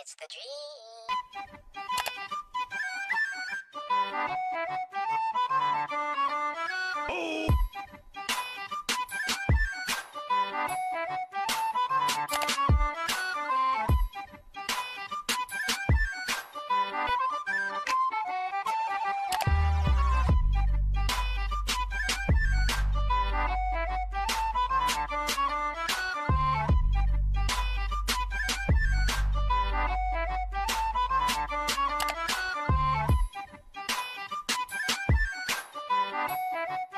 It's the dream. Ha ha ha!